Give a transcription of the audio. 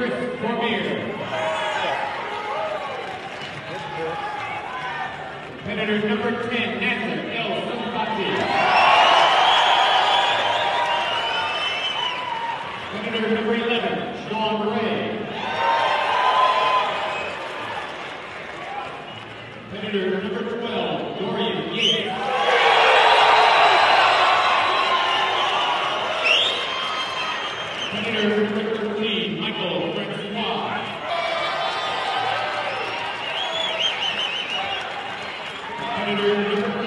Chris Cormier. Competitor number 10, Nasser El Sonbaty. Competitor number 11, Shawn Ray. Competitor number 12, Dorian Yates. Competitor number 13, Competitor number